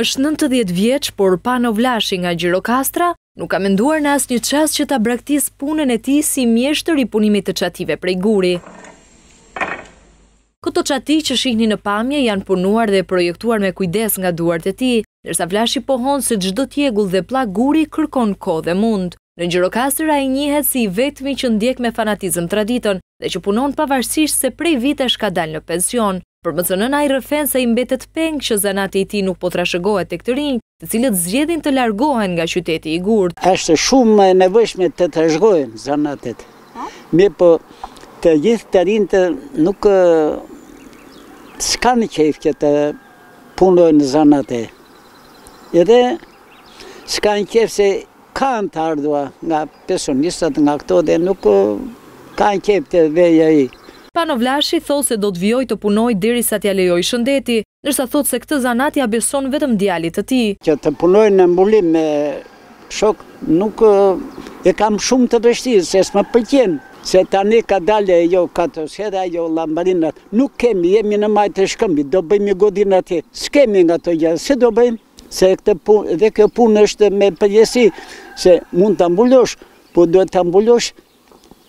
Është nëntëdhjetë vjeç, por Pano Vlashi nga Gjirokastra nuk ka menduar në asnjë çast që ta braktisë punën e tij si mjeshtër i punimit të çative prej guri. Këto çati që shihni në pamje janë punuar dhe projektuar me kujdes nga duart e tij, ndërsa Vlashi pohon se çdo tjegull dhe pllakë guri kërkon kohë dhe mund. Në Gjirokastër ai njihet si i vetmi që ndjek me fanatizëm traditën dhe që punon pavarësisht se prej vitesh ka dalë në pension. Për MCN-në ai rrëfen se i mbetet peng që zanati i tij nuk po trashëgohet tek të rinjtë, të cilët zgjedhin të largohen nga qyteti i gurtë. Është shumë e nevojshme të trashëgohen zanatet, mirëpo të gjithë të rinjtë nuk s'kanë qejf që të punojnë zanate. Edhe s'kanë qejf se Kanë të ardhura nga pensionistat nga këto dhe nuk kanë qejf të vejë ai. Pano Vlashi thotë se do të vijojë të punojë derisa t'ia lejojë shëndeti, ndërsa thotë se këtë zanat ia beson vetëm djalit të tij. Që të punoj në mbulim me shokë nuk e kam shumë të vështirë se s'më pëlqen, se tani ka dalë jo katosera, jo llamarinat, nuk kemi, jemi në majë të shkëmbit, do bëjmë një godinë atje, s'kemi nga këto gjëra, si do bëjmë? Se këtë punë, dhe kjo punë është me përgjegjësi, se mund ta mbulosh, po duhet ta mbulosh,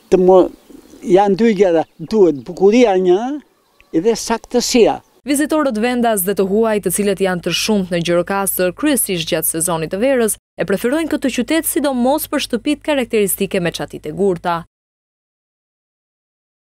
të më janë dy gjëra, duhet bukuria një, dhe saktësia. Vizitorët vendas dhe të huaj, të cilët janë të shumtë në Gjirokastër, kryesisht gjatë sezonit të verës, e preferojnë këtë qytet sidomos për shtëpitë karakteristike me çatitë e gurta.